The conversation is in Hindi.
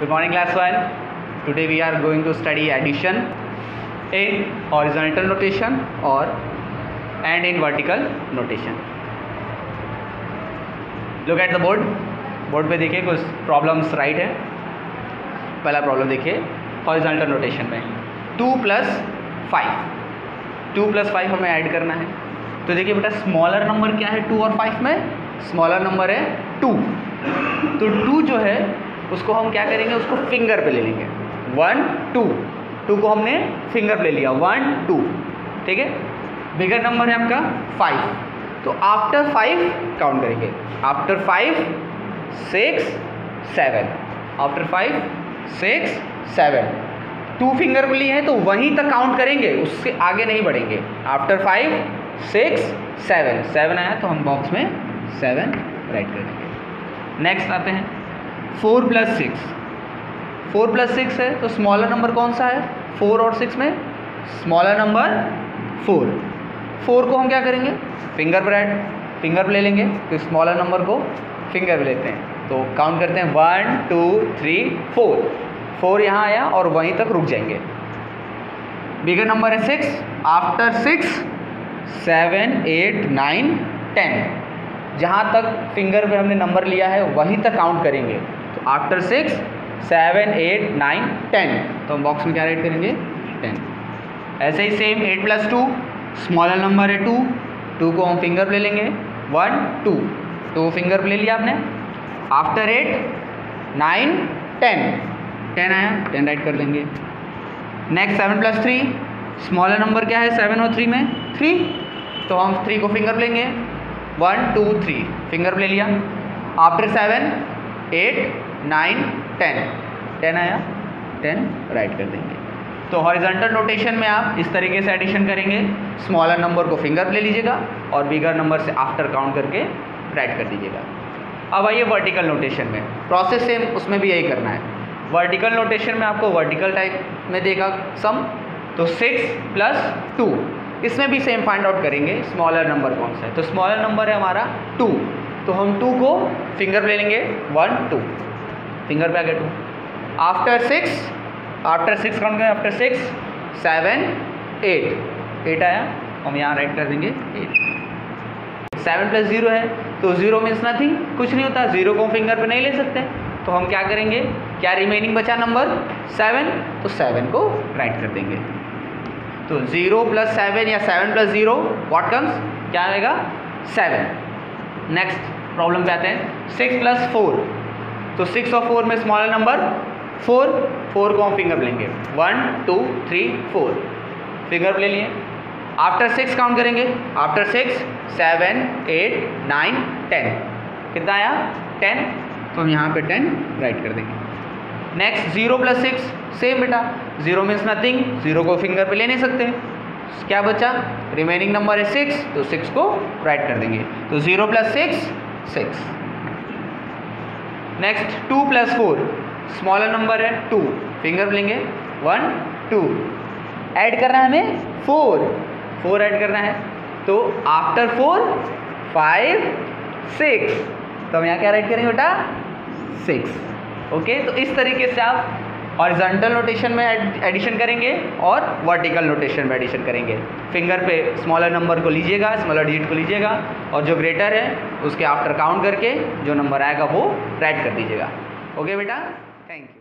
Good morning class one today we are going to study addition in horizontal notation और and in vertical notation look at the board board पे देखिए कुछ प्रॉब्लम्स राइट है। पहला प्रॉब्लम देखिए ऑरिजोनिटल नोटेशन में। Two plus five two plus five हमें ऐड करना है। तो देखिए बेटा स्मॉलर नंबर क्या है? टू और फाइव में? स्मॉलर नंबर है टू तो टू जो है उसको हम क्या करेंगे? उसको फिंगर पे ले लेंगे। वन टू टू को हमने फिंगर पे ले लिया। वन टू ठीक है? बिगर नंबर है आपका फाइव तो आफ्टर फाइव काउंट करेंगे। After five six seven after five six seven two finger मिली है तो वहीं तक काउंट करेंगे। उससे आगे नहीं बढ़ेंगे। After five six seven seven आया तो हम बॉक्स में सेवन राइट कर देंगे। नेक्स्ट आते हैं। Four plus six. Four plus six है तो स्मॉलर नंबर कौन सा है? फोर और सिक्स में स्मॉलर नंबर फोर। फोर को हम क्या करेंगे? फिंगर पर फिंगर ले लेंगे तो स्मॉलर नंबर को फिंगर लेते हैं। तो काउंट करते हैं। One two three four four यहाँ आया और वहीं तक रुक जाएँगे। बिगर नंबर है six after six seven eight nine ten जहाँ तक फिंगर पे हमने नंबर लिया है, वहीं तक काउंट करेंगे। तो after six seven eight nine ten तो हम बॉक्स में क्या राइट करेंगे? टेन ऐसे ही same eight plus two smaller number है टू टू को हम फिंगर ले लेंगे। वन टू टू फिंगर ले लिया आपने। After eight nine ten ten आया। टेन राइट कर देंगे next seven plus three smaller number क्या है? सेवन और थ्री में। थ्री तो हम थ्री को फिंगर लेंगे। One, two, three. फिंगर ले लिया। After seven eight nine ten ten आया। टेन राइट कर देंगे। तो हॉरिजॉन्टल नोटेशन में आप इस तरीके से एडिशन करेंगे। स्मॉलर नंबर को फिंगर ले लीजिएगा और बिगर नंबर से आफ्टर काउंट करके राइट कर दीजिएगा। अब आइए वर्टिकल नोटेशन में। प्रोसेस सेम उसमें भी यही करना है। वर्टिकल नोटेशन में आपको वर्टिकल टाइप में देगा सम तो सिक्स प्लस टू इसमें भी सेम फाइंड आउट करेंगे स्मॉलर नंबर कौन सा है? तो स्मॉलर नंबर है हमारा टू तो हम टू को फिंगर ले लेंगे वन टू फिंगर पे आ गया two after six after six count करें? After six seven eight eight आया? हम यहाँ राइट कर देंगे एट सेवन प्लस ज़ीरो है तो ज़ीरो मीन्स नथिंग कुछ नहीं होता ज़ीरो को फिंगर पे नहीं ले सकते. तो हम क्या करेंगे? क्या रिमेनिंग बचा नंबर सेवन तो सेवन को राइट कर देंगे. तो ज़ीरो प्लस सेवन या seven plus zero what comes क्या आएगा? सेवन नेक्स्ट प्रॉब्लम पे आते हैं. सिक्स प्लस फोर तो सिक्स और फोर में स्मॉलर नंबर फोर फोर को हम फिंगर लेंगे. One two three four finger ले लिए. आफ्टर सिक्स काउंट करेंगे. After six seven eight nine ten कितना आया? टेन तो हम यहाँ पे टेन राइट कर देंगे. Next zero plus six same बेटा। ज़ीरो मीन्स नथिंग ज़ीरो को फिंगर पे ले नहीं सकते। क्या बचा? रिमेनिंग नंबर है सिक्स तो सिक्स को राइट कर देंगे। तो zero plus six six next two plus four smaller number है टू फिंगर लेंगे। वन टू ऐड करना है हमें फोर फोर ऐड करना है। तो आफ्टर फोर फाइव सिक्स तो हम यहाँ क्या राइट करेंगे बेटा? Six okay? तो इस तरीके से आप हॉरिजॉन्टल नोटेशन में एडिशन करेंगे और वर्टिकल नोटेशन में एडिशन करेंगे। फिंगर पे स्मॉलर नंबर को लीजिएगा स्मॉलर डिजिट को लीजिएगा और जो ग्रेटर है, उसके आफ्टर काउंट करके जो नंबर आएगा वो राइट कर दीजिएगा। ओके बेटा? Thank you